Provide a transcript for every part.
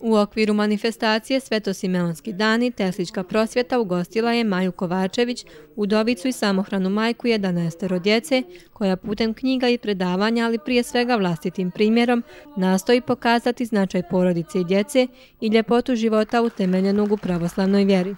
U okviru manifestacije Svetosimeonski dani Teslička prosvjeta ugostila je Maju Kovačević, udovicu i samohranu majku 11 djece, koja putem knjiga i predavanja, ali prije svega vlastitim primjerom, nastoji pokazati značaj porodice i djece i ljepotu života utemeljenog u pravoslavnoj vjeri.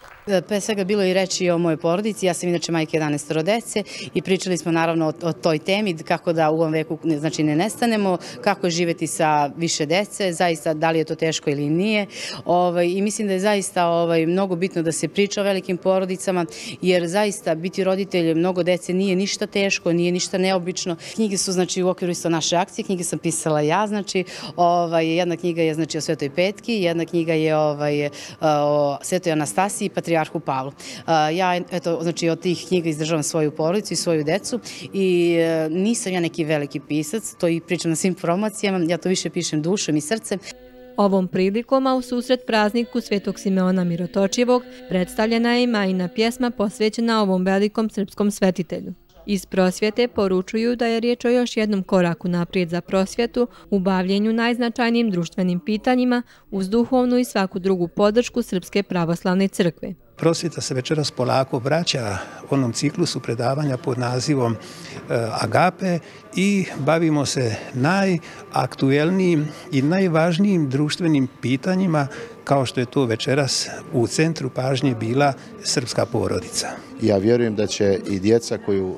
Pre svega bilo i reći o mojoj porodici, ja sam inače majke 11 djece i pričali smo naravno o, toj temi, kako da u ovom veku znači, ne nestanemo, kako je živeti sa više djece, zaista da li je to teško ili nije. Ovaj, I mislim da je zaista ovaj, mnogo bitno da se priča o velikim porodicama, jer zaista biti roditelj mnogo dece nije ništa teško, nije ništa neobično. Knjige su znači, u okviru isto naše akcije, knjige sam pisala ja, znači ovaj, jedna knjiga je znači, o Svetoj Petki, jedna knjiga je ovaj, o Svetoj Anastasiji i Patrijarhu Pavlu. Ja eto, znači, od tih knjiga izdržavam svoju porodicu i svoju decu i e, nisam ja neki veliki pisac, to i pričam na svim promocijama, ja to više pišem dušom i srcem. Ovom prilikom, a u susret prazniku Svetog Simeona Mirotočivog, predstavljena je i majina pjesma posvećena ovom velikom srpskom svetitelju. Iz prosvjete poručuju da je riječ o još jednom koraku naprijed za prosvjetu u bavljenju najznačajnijim društvenim pitanjima uz duhovnu i svaku drugu podršku Srpske pravoslavne crkve. Prosvjeta se večeras polako vraća onom ciklusu predavanja pod nazivom e, Agape i bavimo se najaktuelnijim i najvažnijim društvenim pitanjima kao što je to večeras u centru pažnje bila srpska porodica. Ja vjerujem da će i djeca koju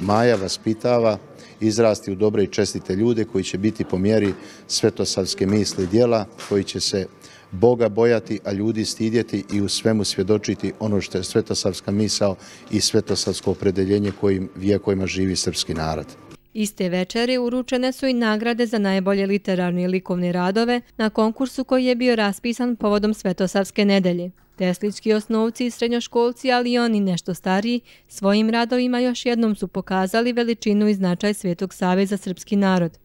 Maja vaspitava izrasti u dobre i čestite ljude koji će biti po mjeri svetosavske misli djela, koji će se Boga bojati, a ljudi stidjeti i u svemu svjedočiti ono što je svetosavska misao i svetosavsko opredeljenje kojim vijekovima živi srpski narod. Iste večeri uručene su i nagrade za najbolje literarne i likovne radove na konkursu koji je bio raspisan povodom Svetosavske nedelje. Teslički osnovci i srednjoškolci, ali i oni nešto stariji, svojim radovima još jednom su pokazali veličinu i značaj Svetog Save za srpski narod.